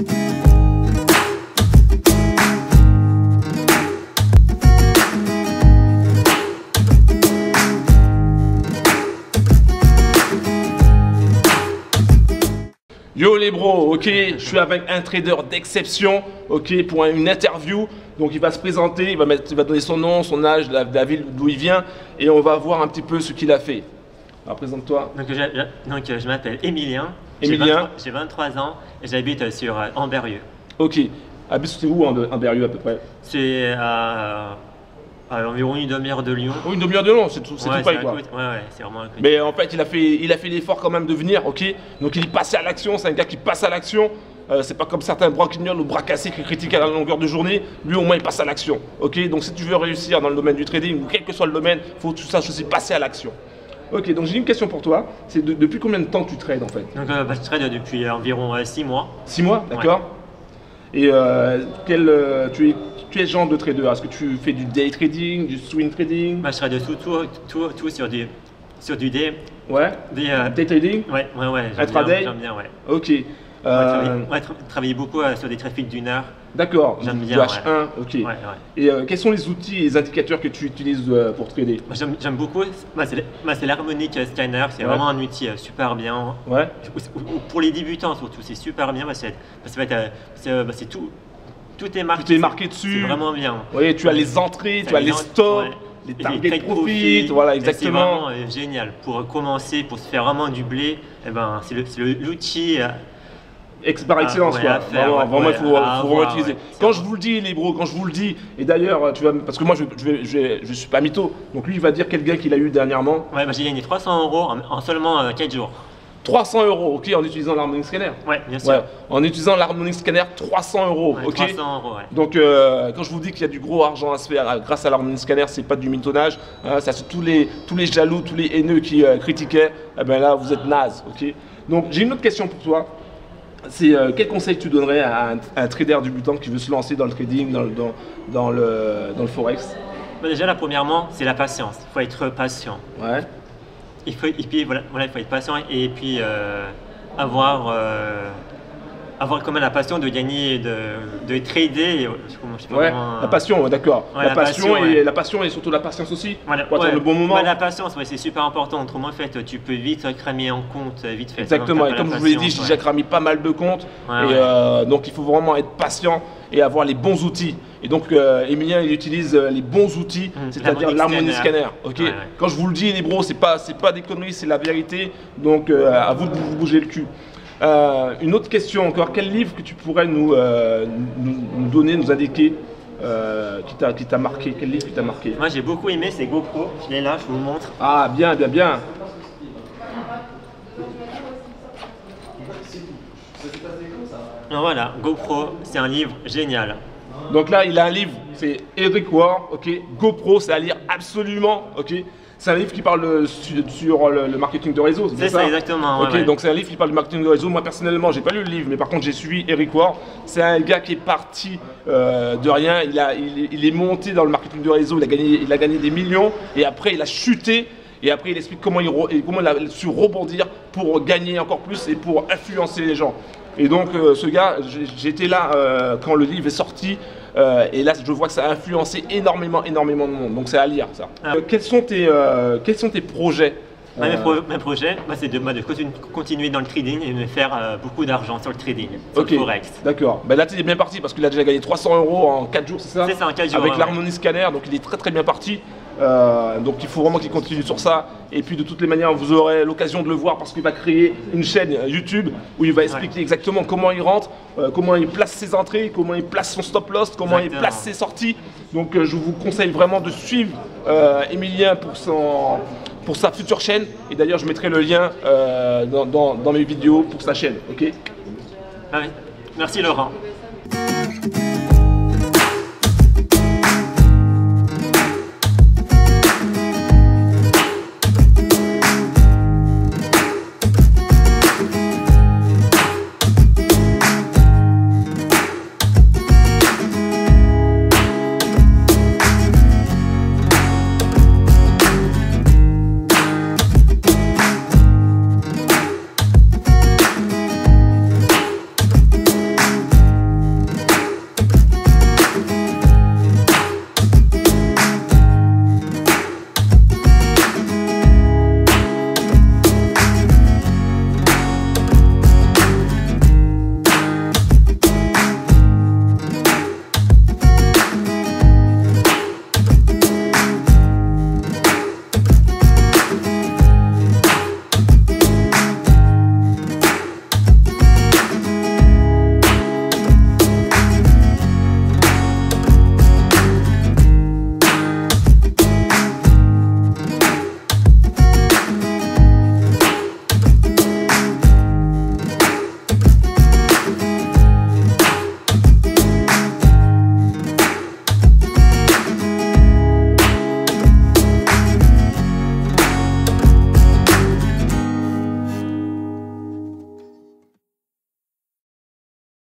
Yo les bros, ok, je suis avec un trader d'exception, ok, pour une interview. Donc il va se présenter, il va, mettre, donner son nom, son âge, la, ville d'où il vient, et on va voir un petit peu ce qu'il a fait. Présente-toi. Donc, je, donc, je m'appelle Emilien. Emilien. J'ai 23, j'ai 23 ans et j'habite sur euh, Amberieu. Ok. Habite c'est où en, Berrieux à peu près? C'est à, à environ une demi-heure de Lyon. Oh, une demi-heure de long, c'est tout, c'est ouais, tout à quoi. Ouais, ouais, c'est vraiment à côté. Mais en fait, il a fait, il a fait l'effort quand même de venir, ok? Donc il est passé à l'action, c'est un gars qui passe à l'action. Euh, c'est pas comme certains broquignons ou bras cassés qui critiquent à la longueur de journée. Lui, au moins, il passe à l'action, ok? Donc si tu veux réussir dans le domaine du trading ou quel que soit le domaine, faut que tu saches aussi passer à l'action. Ok, donc j'ai une question pour toi. C'est de- depuis combien de temps tu trades en fait? Donc, euh, bah, je trade depuis euh, environ 6 mois. Six mois, d'accord Et euh, quel, euh, tu es genre de trader? Est-ce que tu fais du day trading, du swing trading? Bah, je trade tout, tout, tout, tout sur, du, sur du day. Ouais. Des, euh, Day trading? Ouais, ouais, ouais. j'aime Intraday bien, J'aime bien, ouais. Ok. Ouais, Euh, travailler, ouais, tra- travailler beaucoup euh, sur des trafics d'une heure. D'accord. J'aime Du bien, H1, ok. Ouais, ouais. Et euh, quels sont les outils et les indicateurs que tu utilises euh, pour trader? Moi, J'aime beaucoup, bah, c'est bah, c'est l'harmonique scanner, c'est vraiment un outil euh, super bien. Ouais. Ou- ou- Pour les débutants surtout, c'est super bien parce que euh, c'est euh, bah, tout, tout est marqué. Tout est marqué dessus. C'est vraiment bien. Oui, tu as les entrées, tu as les stops, les Et target trade profit, voilà, exactement. C'est vraiment euh, génial. Pour commencer, pour se faire vraiment du blé, eh ben, c'est l'outil. Euh, Ex par Ah, excellence, ouais, quoi. à faire, vraiment, ouais, vraiment, il faut, vraiment utiliser. Quand je vous le dis, les bros, quand je vous le dis, et d'ailleurs, tu vas, parce que moi, je, je, suis pas mytho, donc lui, il va dire quel gain qu'il a eu dernièrement. Ouais, bah, j'ai gagné 300 euros en, en seulement 4 jours. 300 euros, ok, en utilisant l'harmonic scanner. Ouais, bien sûr. En utilisant l'harmonic scanner, 300 euros, ok. 300 euros, ouais. Donc, euh, quand je vous dis qu'il y a du gros argent à se faire euh, grâce à l'harmonic scanner, c'est pas du mitonnage. hein, ça, c'est tous les, tous les jaloux, tous les haineux qui euh, critiquaient. Eh ben là, vous êtes naze, ok. Donc, j'ai une autre question pour toi. C'est euh, quel conseil tu donnerais à un, à un trader débutant qui veut se lancer dans le trading, dans le, dans, dans le, dans le forex? Bah, déjà, là, premièrement, c'est la patience. Il faut être patient. Ouais. Il faut, et puis, voilà, voilà, il faut être patient et puis euh, avoir, euh, avoir quand même la passion de gagner, de, de trader. je sais pas- Ouais, comment, la passion, d'accord. Ouais, la, la passion passion, et ouais. la passion et surtout la patience aussi. Voilà, pour le bon moment. Bah, la patience, c'est super important. Autrement, en fait, tu peux vite cramer en compte, euh, vite fait. Exactement, et comme je vous l'ai dit, j'ai déjà cramé pas mal de comptes. Et euh, donc il faut vraiment être patient et avoir les bons outils. Et donc euh, Emilien il utilise euh, les bons outils, Mmh, c'est-à-dire l'harmony scanner. scanner. ok? Ouais, ouais. Quand je vous le dis les bros, c'est pas, c'est pas des conneries, c'est la vérité. Donc euh, à vous de vous bouger le cul. Euh, une autre question encore, quel livre que tu pourrais nous, euh, nous, nous donner, nous indiquer euh, qui t'a qui t'a marqué? Quel livre qui t'a marqué? Moi, j'ai beaucoup aimé, c'est GoPro. Je l'ai là, je vous le montre. Ah bien, bien, bien. Alors voilà, GoPro, c'est un livre génial. Donc là, il a un livre, c'est Eric Ward, ok? GoPro, c'est à lire absolument, ok? C'est un livre qui parle euh, su- sur, le, le marketing de réseau. C'est ça, exactement, ok, ouais. donc c'est un livre qui parle du marketing de réseau. Moi personnellement, j'ai pas lu le livre, mais par contre j'ai suivi Eric Ward. C'est un gars qui est parti euh, de rien. Il, a, il, est- il est monté dans le marketing de réseau. Il a gagné, il a gagné des millions et après il a chuté. Et après, il explique comment il, comment il a su rebondir pour gagner encore plus et pour influencer les gens. Et donc, euh, ce gars, j'étais là euh, quand le livre est sorti. Euh, et là, je vois que ça a influencé énormément, énormément de monde. Donc, c'est à lire, ça. Ah. Euh, quels, sont tes, euh, quels sont tes projets? Mes, pro- mes projets, moi, c'est de, continu- continuer dans le trading et de me faire euh, beaucoup d'argent sur le trading, sur Ok, le forex. d'accord. Ben là, tu es bien parti parce qu'il a déjà gagné 300 euros en 4 jours, c'est ça? C'est ça, en quatre jours, Avec ouais, l'Harmony Scanner, donc il est très très bien parti. Euh, donc il faut vraiment qu'il continue sur ça. Et puis de toutes les manières, vous aurez l'occasion de le voir parce qu'il va créer une chaîne YouTube où il va expliquer exactement comment il rentre, euh, comment il place ses entrées, comment il place son stop loss, comment il place ses sorties. Donc euh, je vous conseille vraiment de suivre Emilien pour, son, pour sa future chaîne. Et d'ailleurs, je mettrai le lien dans, dans- dans mes vidéos pour sa chaîne. ok? Ah oui. Merci Laurent.